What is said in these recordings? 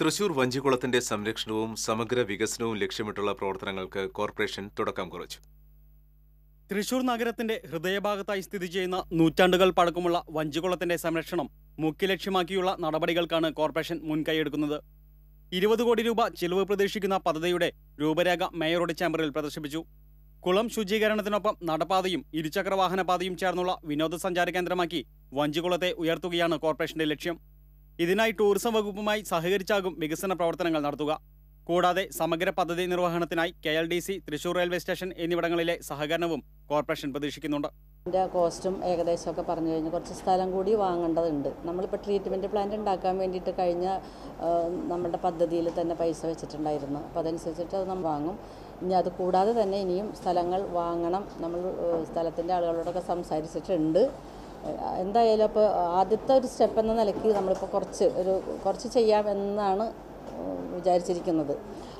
തൃശൂർ വഞ്ചിക്കുളത്തിന്റെ സംരക്ഷണവും സമഗ്ര വികസനവും ലക്ഷ്യമിട്ടുള്ള പ്രവർത്തനങ്ങൾക്ക് കോർപ്പറേഷൻ തുടക്കം കുറിച്ചു. തൃശൂർ നഗരത്തിന്റെ ഹൃദയഭാഗത്തായി സ്ഥിതി ചെയ്യുന്ന നൂറ്റാണ്ടുകൾ പഴക്കമുള്ള വഞ്ചിക്കുളത്തിന്റെ സംരക്ഷണം മുഖ്യ ലക്ഷ്യമാക്കിയുള്ള നടപടികൾക്കാണ് കോർപ്പറേഷൻ മുൻകൈയെടുക്കുന്നത്. ഇരുപത് കോടി രൂപ ചിലവ് പ്രതീക്ഷിക്കുന്ന പദ്ധതിയുടെ രൂപരേഖ മേയറുടെ ചേംബറിൽ പ്രദർശിപ്പിച്ചു. കുളം ശുചീകരണത്തിനൊപ്പം നടപ്പാതയും ഇരുചക്രവാഹനപാതയും ചേർന്നുള്ള വിനോദസഞ്ചാര കേന്ദ്രമാക്കി വഞ്ചിക്കുളത്തെ ഉയർത്തുകയാണ് കോർപ്പറേഷന്റെ ലക്ഷ്യം. ഇതിനായി ടൂറിസം വകുപ്പുമായി സഹകരിച്ചാകും വികസന പ്രവർത്തനങ്ങൾ നടത്തുക. കൂടാതെ സമഗ്ര പദ്ധതി നിർവഹണത്തിനായി K L D C Thrissur railway station എന്നിവിടങ്ങളിലെ സഹകരണവും കോർപ്പറേഷൻ പ്രതീക്ഷിക്കുന്നുണ്ട്. അതിന്റെ കോസ്റ്റും ഏകദേശമൊക്കെ പറഞ്ഞു കഴിഞ്ഞാൽ കുറച്ച് സ്ഥലം കൂടി വാങ്ങേണ്ടതുണ്ട്. നമ്മളിപ്പോൾ ട്രീറ്റ്മെന്റ് പ്ലാന്റ് ഉണ്ടാക്കാൻ വേണ്ടിയിട്ട് കഴിഞ്ഞ നമ്മുടെ പദ്ധതിയിൽ തന്നെ പൈസ വെച്ചിട്ടുണ്ടായിരുന്നു. അപ്പോൾ അതനുസരിച്ചിട്ട് അത് നമ്മൾ വാങ്ങും. ഇനി അത് കൂടാതെ തന്നെ ഇനിയും സ്ഥലങ്ങൾ വാങ്ങണം. നമ്മൾ സ്ഥലത്തിന്റെ ആളുകളോടൊക്കെ സംസാരിച്ചിട്ടുണ്ട്. എന്തായാലും അപ്പോൾ ആദ്യത്തെ ഒരു സ്റ്റെപ്പ് എന്ന നിലയ്ക്ക് നമ്മളിപ്പോൾ കുറച്ച് ഒരു കുറച്ച് ചെയ്യാം എന്നാണ് വിചാരിച്ചിരിക്കുന്നത്.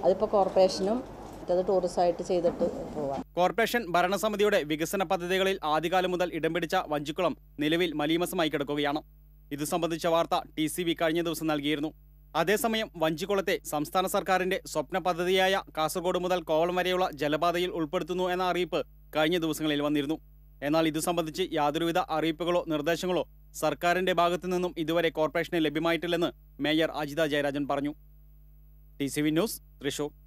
അതിപ്പോൾ കോർപ്പറേഷനും ചെയ്തിട്ട് കോർപ്പറേഷൻ ഭരണസമിതിയുടെ വികസന പദ്ധതികളിൽ ആദ്യകാലം മുതൽ ഇടം പിടിച്ച വഞ്ചിക്കുളം നിലവിൽ മലീമസമായി കിടക്കുകയാണ്. ഇത് സംബന്ധിച്ച വാർത്ത ടി സി ബി കഴിഞ്ഞ ദിവസം നൽകിയിരുന്നു. അതേസമയം വഞ്ചിക്കുളത്തെ സംസ്ഥാന സർക്കാരിന്റെ സ്വപ്ന പദ്ധതിയായ കാസർഗോഡ് മുതൽ കോവളം വരെയുള്ള ജലപാതയിൽ ഉൾപ്പെടുത്തുന്നു എന്ന അറിയിപ്പ് കഴിഞ്ഞ ദിവസങ്ങളിൽ വന്നിരുന്നു. എന്നാൽ ഇതു സംബന്ധിച്ച് യാതൊരുവിധ അറിയിപ്പുകളോ നിർദ്ദേശങ്ങളോ സർക്കാരിന്റെ ഭാഗത്തു നിന്നും ഇതുവരെ കോർപ്പറേഷന് ലഭ്യമായിട്ടില്ലെന്ന് മേയർ അജിത ജയരാജൻ പറഞ്ഞു. T news Thrissur.